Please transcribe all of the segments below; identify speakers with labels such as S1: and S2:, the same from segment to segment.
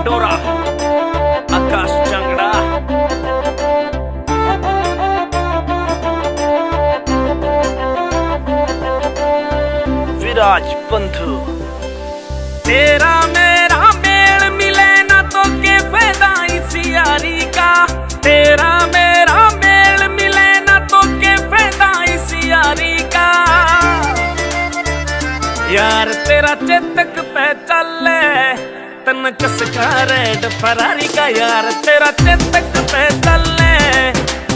S1: ढिंडोरा आकाश चंगड़ा विराज बंधु तेरा मेरा मेल मिले ना तो के फ़ायदा इस यारी का? तेरा मेरा मेल मिले ना तो के फ़ायदा इस यारी का? यार तेरा चेतक पे चले तन चसका रेड फरारी का यार, तेरा चेतक पे चले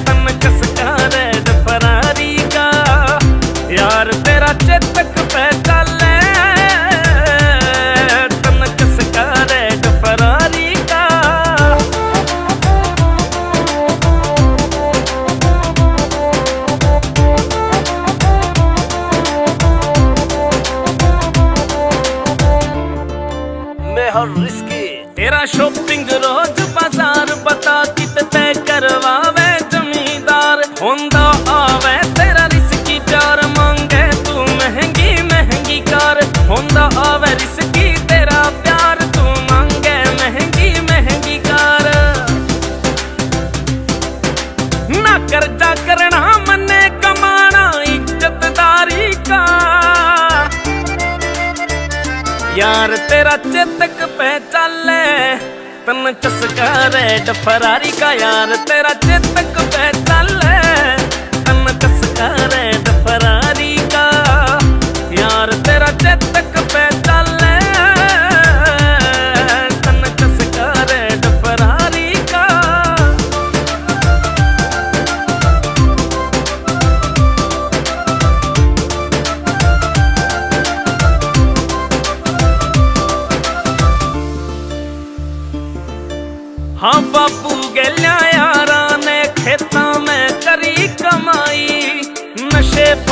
S1: तन चसका रेड फरारी का यार, तेरा चेतक पे हर रिस्की। तेरा शॉपिंग रोज बाज़ार बता कितने करवावे जमींदार। होंदा आवे तेरा रिस्की प्यार, मांगे तू महँगी महँगी कार। होंदा आवे रिस्की, तेरा प्यार, तू मांगे महँगी महँगी कार। ना कर्जा करना, मने कमाना, इज्जतदारी का। यार तेरा चेतक पहचान ले। तन चस्का रेड फरारी का यार तेरा चेतक पे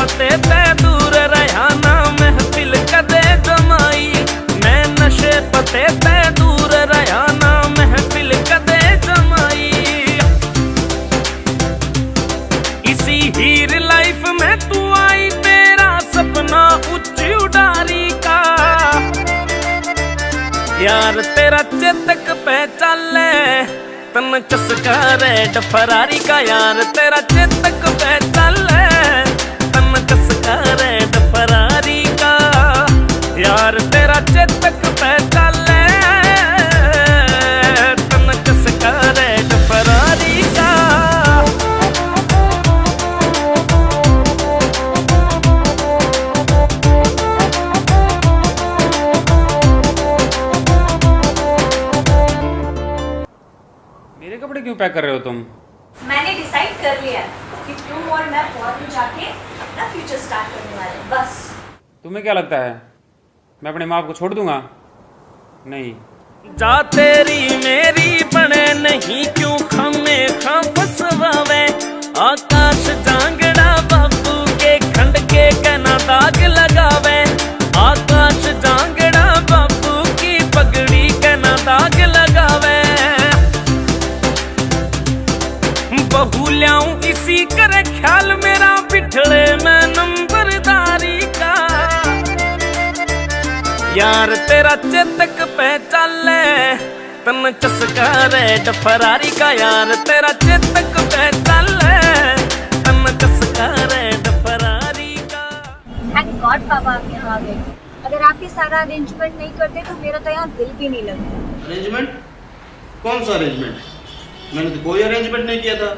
S1: पते ते दूर रहा ना महफिल कदे जमाई। मैं नशे पते ते दूर रहा ना महफिल कदे जमाई। इसी हीर लाइफ में तू आई, तेरा सपना उच्च उडारी का। यार, तेरा चेतक पे चले तन चसका रेड फरारी का। यार, तेरा चेतक पे
S2: मेरे कपड़े क्यों पैक कर रहे हो तुम?
S3: मैंने डिसाइड कर लिया है कि तुम और मैं फॉरेन जाके अपना फ्यूचर स्टार्ट करने वाले हैं बस।
S2: तुम्हें क्या लगता है? मैं अपने माँ बाप को छोड़ दूँगा? नहीं।
S1: जा तेरी मेरी बने नहीं बहू ल्याऊं इसी करे ख्याल मेरा बिठड़े में नंबरदारी का। यार तेरा चेतक पे चले तन चसका रेड फरारी का। यार तेरा चेतक पे चले तन चसका रेड फरारी का।
S3: थैंक गॉड पापा आप यहाँ आ गए। अगर आप ये सारा अरेंजमेंट नहीं करते तो मेरा तो यहाँ दिल भी नहीं लगता।
S4: अरेंजमेंट कौन सा अरेंजमेंट मैंने तो कोई अरेंजमेंट नहीं किया था।